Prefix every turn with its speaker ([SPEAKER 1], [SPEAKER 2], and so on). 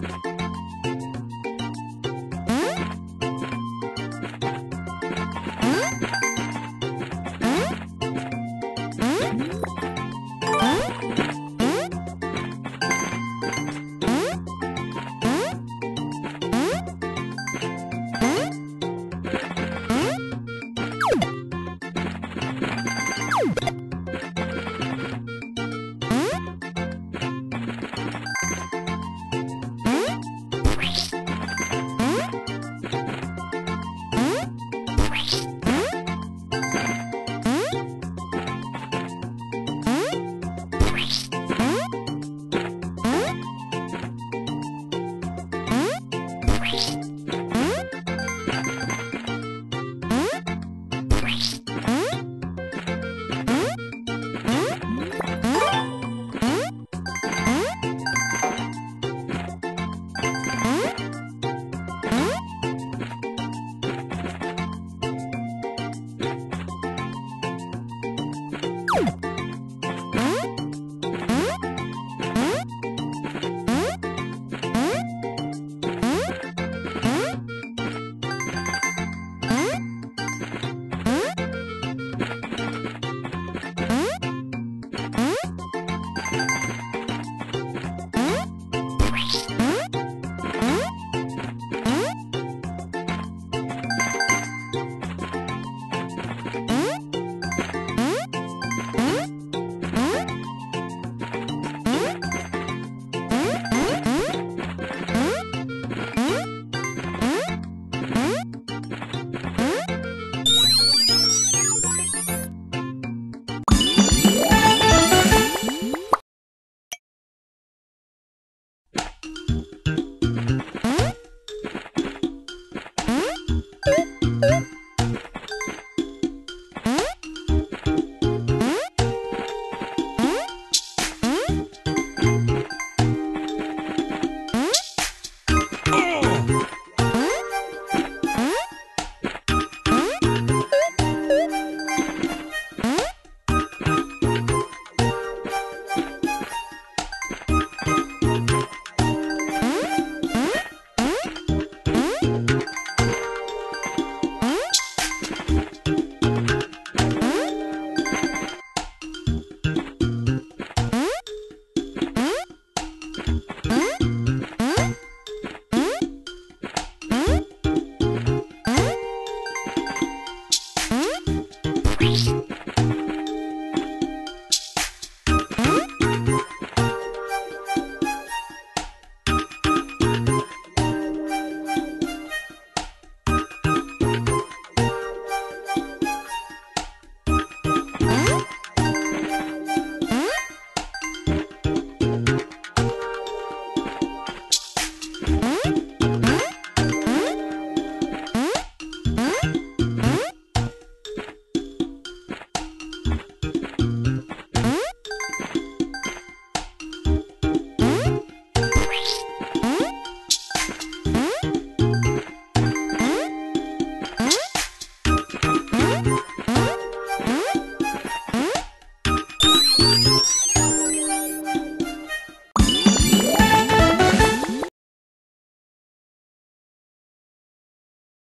[SPEAKER 1] Thank you.
[SPEAKER 2] Thank